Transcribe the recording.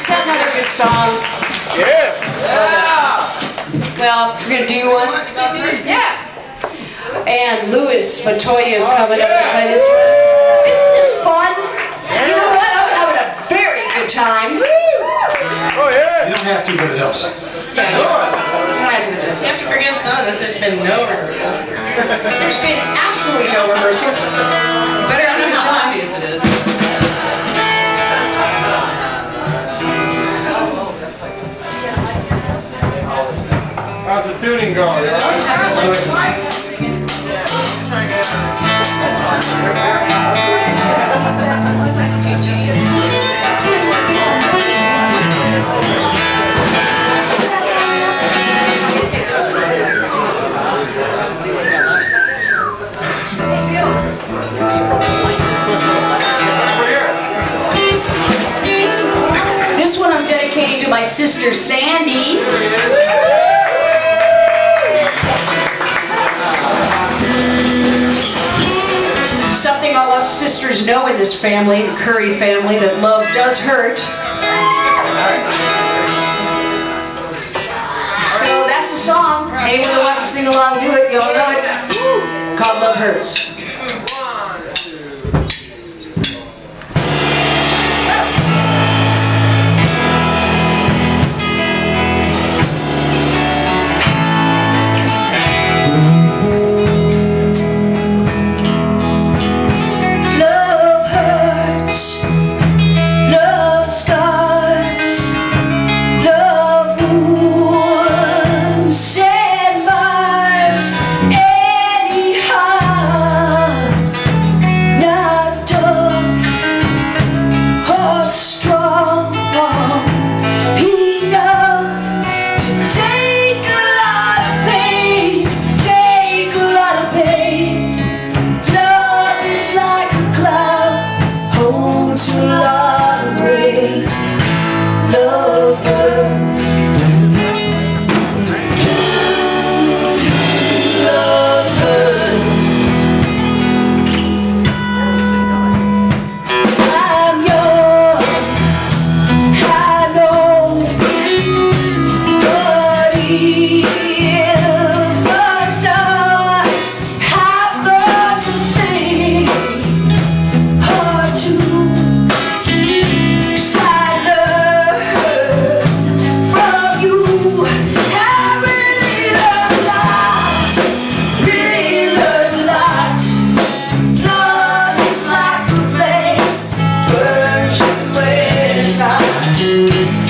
Is that not a good song? Yeah. Well, we're gonna do one. Yeah. And Louis Matoya is coming up to play this one. Isn't this fun? You know what? I'm having a very good time. Oh yeah. You don't have to, but it helps. Yeah. You have to forget some of this. There's been no rehearsals. There's been absolutely no rehearsals. Better I have don't know time. obvious it is. This one I'm dedicating to my sister Sandy. Sisters know in this family, the Currie family, that love does hurt. So that's the song. Anyone that wants to sing along, do it. Y'all know it. Called Love Hurts. Hot Love